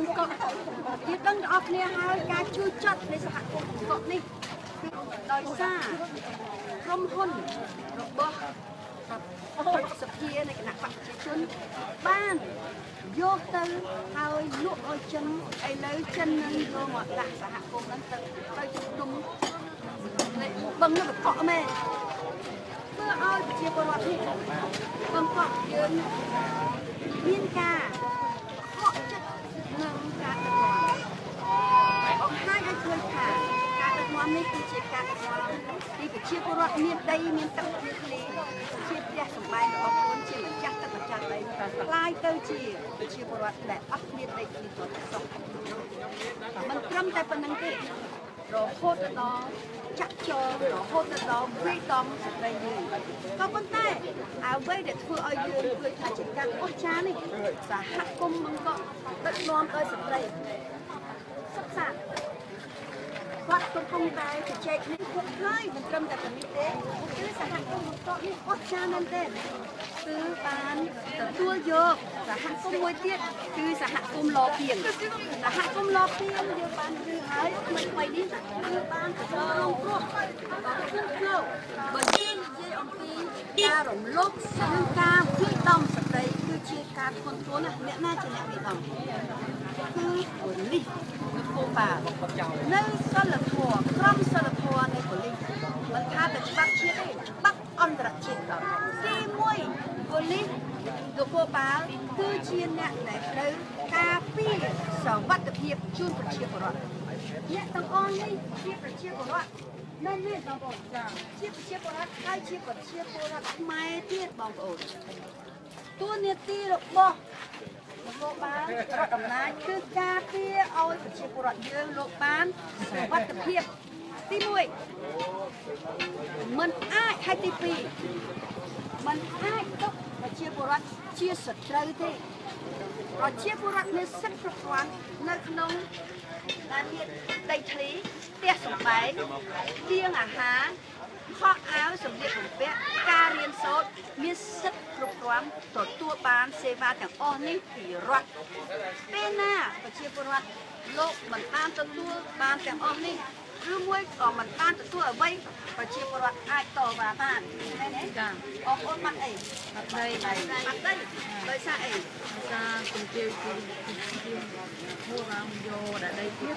ងកក់ជាដឹងទាំងអស់គ្នាហើយការជួយចាត់នៃសហគមន៍បង្កក់នេះគឺដោយសារក្រុមហ៊ុនរបស់រដ្ឋសភានៃគណៈបព្វជិជនបានយកទៅហើយលក់ឲ្យចិនឥឡូវចិននឹងយកមកដាក់សហគមន៍ហ្នឹងទៅទៅជំនុំបឹងនឹងកក់មែនធ្វើឲ្យប្រជាពលរដ្ឋនេះបង្កក់យើងមានការខកចិត្តនឹងការដឹកនាំបង្ហាញឲ្យឃើញថាការដឹកនាំនេះគឺជាការដឹកនាំទីប្រជាពលរ ដីមានទឹកមានធ្លាជាផ្ទះសម្បែងរបស់ខ្លួនជាម្ចាស់ទឹកម្ចាស់ដីខ្លាយទៅជាជាពលរដ្ឋដែលអត់មានដីគ្មានគាត់សោះមិនត្រឹមតែប៉ុណ្្នឹងទេរហូតដល់ចាក់ចោលរហូតដល់វិតំស្ត្រីយើងក៏ប៉ុន្តែអ្វីដែលធ្វើឲ្យយើងឃើញថាជាការអស្ចារ្យនេះសហគមន៍បង្កដឹកនាំដោយស្ត្រីសិក្សា គាត់កំពុងតែជជែកនេះពួកហើយមិនត្រឹមតែប៉ុណ្នេះទេគឺសហគមន៍បង្កក់នេះអស្ចារ្យមែនទែនគឺបានទទួលយកសហគមន៍មួយទៀតគឺសហគមន៍លពៀងសហគមន៍លពៀងយើងបានឮហើយថ្មីថ្មីនេះគឺបានចូលរងគ្រោះដល់ខ្លួនលោកបើយើងនិយាយអំពីការរំលោភនិងការវិដំស្ត្រី គឺជាការធ្ងន់ធ្ងរណាស់អ្នកណាជាអ្នកវិដំគឺប៉ូលីសនគរបាលនៅសិលធម៌ក្រមសិលធម៌នៃប៉ូលីសមិនថាតែច្បាប់ជាតិទេច្បាប់អន្តរជាតិក៏ទី1ប៉ូលីសនគរបាលគឺជាអ្នកដែលត្រូវការពារសវត្ថិភាពជូនប្រជាពលរដ្ឋអ្នកទាំងអស់នេះជាប្រជាពលរដ្ឋនៅនេះបងប្អូនចាជាប្រជាពលរដ្ឋហើយជាប្រជាពលរដ្ឋខ្មែរទៀតបងប្អូន តួនាទីរបស់លោកបានរដ្ឋអំណាចគឺការពារឲ្យប្រជាពលរដ្ឋយើងលោកបានសុវត្ថិភាពទី1มันអាចហើយទី2มันអាចទុកប្រជាពលរដ្ឋជាសត្រូវទេប្រជាពលរដ្ឋមានសិទ្ធិគ្រប់គ្រាន់នៅក្នុងដែលមានដីធ្លីផ្ទះសម្បែងទៀងអាហារ ខោអាវសម្លៀកបំពាក់ការរៀនសូត្រមានសិទ្ធិគ្រប់គ្រាន់ទទួលបានសេវាទាំងអស់នេះពីរដ្ឋពេលណាប្រជាពលរដ្ឋលោកមិនបានទទួលបានទាំងអស់នេះ ឬមួយក៏មិនបានទទួលអ្វីប្រជាពលរដ្ឋអាចតវ៉ាបានមែនទេចាបងប្អូនបាត់អីបាត់ដីបាត់ដីដោយសារអីការជំទាវជាជាហួរឡើងយកដល់ដីទៀត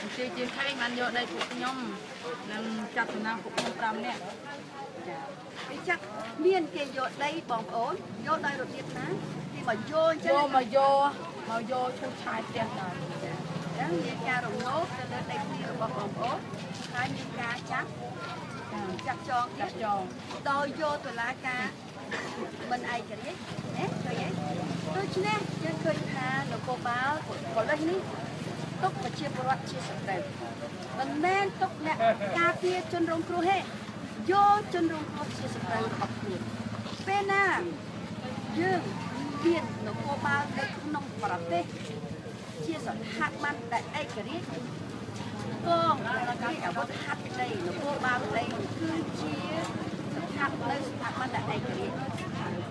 ជំទាវជាខេងបានយកដីពួកខ្ញុំនឹងចាត់សំណាងពួកខ្ញុំ5នាក់ចាពីចាក់មានគេយកដីបងប្អូនយកដោយរបៀបណាទីមកយកអញ្ចឹងយកមកយកមកយកឈូសឆាយផ្ទះដល់ ចាចឹងមានការរំលោភទៅលើដីធ្លីរបស់បងប្អូនហើយមានការចាប់ចាក់ចងចាក់ចងដោយយកតុលាការមិនឯករាជ្យណាឃើញទេដូច្នេះយើងឃើញថានគរបាលប៉ូលីសនេះទុកប្រជាពលរដ្ឋជាសត្រូវមិនមែនទុកអ្នកការពារជនរងគ្រោះទេយកជនរងគ្រោះជាសត្រូវរបស់ខ្លួនពេលណាយើងមាននគរបាលនៅក្នុងប្រទេស ជាស្ថាប័នដែលឯករាជ្យកងរាជអាវុធហត្ថដីនគរបាលដីគឺជាស្ថាប័ននៅស្ថាប័នដែលឯករាជ្យ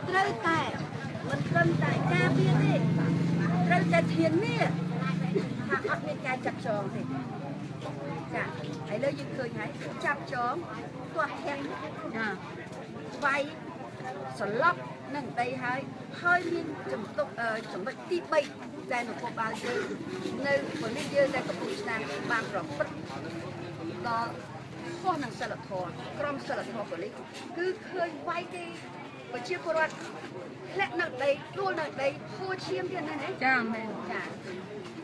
ត្រូវតែមិនត្រឹមតែការពារទេត្រូវតែធានាថាអត់មានការចាក់ចងទេចាឥឡូវយើងឃើញហើយចាប់ចងទាស់ធាក់ចាវាយ សន្លប់នឹងដីហើយហើយមានចំណុចចំណុចទី3ដែលនគរបាលយើងនៅប៉ូលីសយើងដែលកំពុងឆ្នាំបានប្រព្រឹត្តដល់ខុសនឹងសិលធម៌ក្រមសិលធម៌ប៉ូលីសគឺឃើញវាយគេប្រជាពលរដ្ឋធ្លាក់នៅដីដួលនៅដីហួឈាមទៀតណាណាចាមែនចា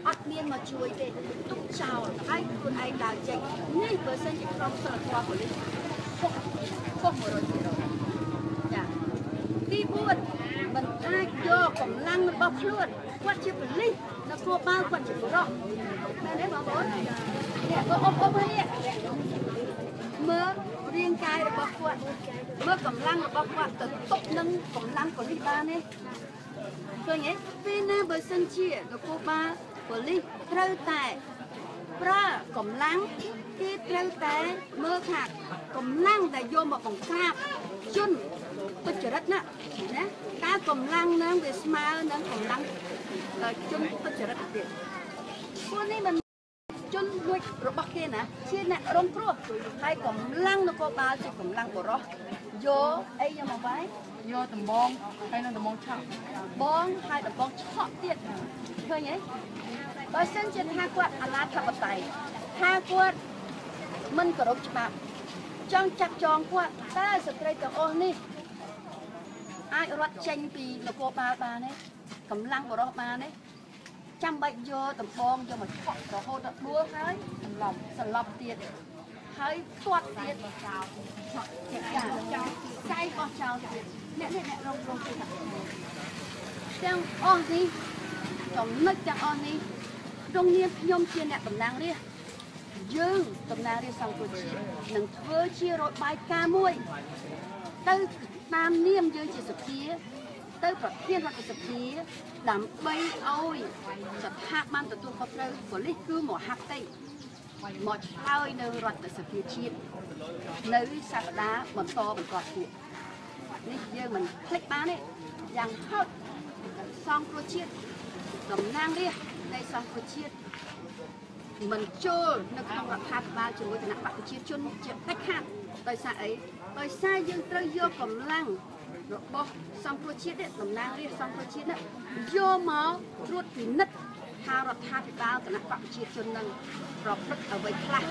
អត់មានមកជួយទេទុកចោលហើយខ្លួនឯងដើរចេញនេះបើសិនជាក្រុមសិលធម៌ប៉ូលីសខុសខុស100%ចា ទី4មិនអាចយកកម្លាំងរបស់ខ្លួនគាត់ជាប៉ូលីសនគរបាលគាត់ជាបុរសមែនទេបងប្អូននេះបងអបអបនេះមើលរាងកាយរបស់គាត់មើលកម្លាំងរបស់គាត់ទៅទុកនឹងកម្លាំងប៉ូលីសបានទេឃើញទេពេលណាបើសិនជានគរបាលប៉ូលីសត្រូវតែប្រើកម្លាំងគេត្រូវតែមើលថាកម្លាំងដែលយកមកបង្ក្រាប ជនទុច្ចរិតណាណាការកម្លាំងនឹងវាស្មើនឹងកម្លាំងជនទុច្ចរិតទៀតពួកនេះមិនជនលួចរបស់គេណាជាអ្នករងគ្រោះហើយកម្លាំងនគរបាលជាកម្លាំងបរោះយកអីយកមកវាយយកដំបងហើយនឹងដំបងឆក់បងហើយដំបងឆក់ទៀតឃើញទេបើសិនជាថាគាត់អាឡាធិបតេយ្យថាគាត់មិនគោរពច្បាប់ ចង់ចាត់ចងគាត់តើស្ត្រីទាំងអស់នេះអាចរត់ចេញពីនគរបាលបានទេកម្លាំងបរោះបានទេចាំបាច់យកដំបងយកមកឆក់រហូតដល់ដួលហើយសន្លប់សន្លប់ទៀតហើយធាត់ទៀតចោលឆក់ទៀតចាចោលចៃបោះចោលទៀតអ្នកនេះអ្នករងរងទៀតទាំងអស់នេះចំណុចទាំងអស់នេះក្នុងនាមខ្ញុំជាអ្នកតំណាងរាស្ត្រ យើងតំណាងរាស្ត្រសង្គ្រោះជាតិនឹងធ្វើជារបាយការណ៍មួយ ទៅតាមនាមយើងជាសភាទៅប្រធានរដ្ឋសភាដើម្បីឲ្យស្ថាប័នទទួលខុសត្រូវប៉ូលីសគឺមហាផ្ទៃមកឆ្លើយនៅរដ្ឋសភាជាតិនៅសប្តាហ៍បន្តបន្តទៀតនេះយើងមិនភ្លេចបានទេយ៉ាងហោចសង្គ្រោះជាតិតំណាងរាស្ត្រនៃសង្គ្រោះជាតិ មិនចូលនៅក្នុងរដ្ឋាភិបាលជាមួយគណៈបកប្រជាជនជាដាច់ខាតដោយសារអីដោយសារយើងត្រូវយកកម្លាំងរបស់សង្គ្រោះជាតិនេះតំណាងរាស្ត្រសង្គ្រោះជាតិនេះយកមកត្រួតពិនិត្យថារដ្ឋាភិបាលគណៈបកប្រជាជននឹងប្រព្រឹត្តអ្វីខ្លះ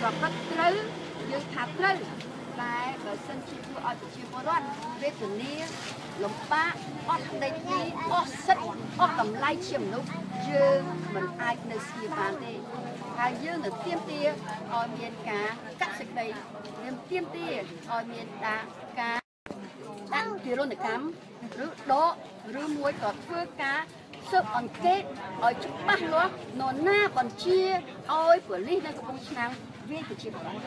ប្រព្រឹត្តត្រូវយើងថាត្រូវ តែបើសិនជាធ្វើឲ្យប្រជាពលរដ្ឋវេទនាលំបាកអត់ដេកទីអស់សិទ្ធិអស់តម្លៃជាមនុស្សយើងមិនអាចនៅស្ងៀមបានទេហើយយើងនឹងទៀមទាឲ្យមានការកាត់សេចក្តីយើងទៀមទាឲ្យមានការការដាក់ទារុណកម្មឬដកឬមួយក៏ធ្វើការ ស៊ើបអង្កេតឲ្យច្បាស់លាស់នរណាបញ្ជាឲ្យប៉ូលីសនៅកំពង់ឆ្នាំងវាយប្រជាពលរដ្ឋ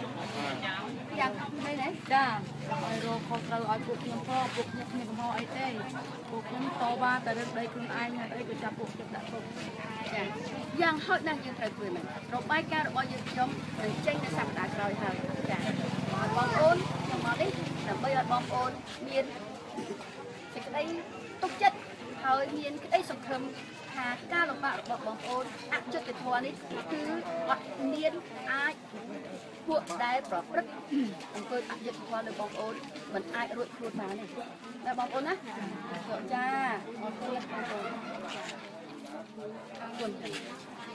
យ៉ាងម៉េចណាចាឲ្យរកខុសត្រូវឲ្យពួកខ្ញុំផងពួកខ្ញុំគ្មានកំហុសអីទេពួកខ្ញុំតវ៉ាតែរឿងដីខ្លួនឯងហើយអីក៏ចាប់ពួកខ្ញុំដាក់គុកចាយ៉ាងហោចណាស់យើងត្រូវធ្វើហ្នឹងរបាយការណ៍របស់យើងខ្ញុំនឹងចេញនៅសប្តាហ៍ក្រោយហើយចាបងប្អូនខ្ញុំមកនេះដើម្បីឲ្យបងប្អូនមានសេចក្តីទុកចិត្ត ហើយមានក្តីសង្ឃឹមថាការលំបាករបស់បងប្អូនអយុត្តិធម៌នេះគឺអត់មានអាចពួកដែលប្រព្រឹត្តអង្គើអយុត្តិធម៌លើបងប្អូនមិនអាចរួចខ្លួនបានទេណាបងប្អូនណាចាអរគុណបងប្អូនអរគុណ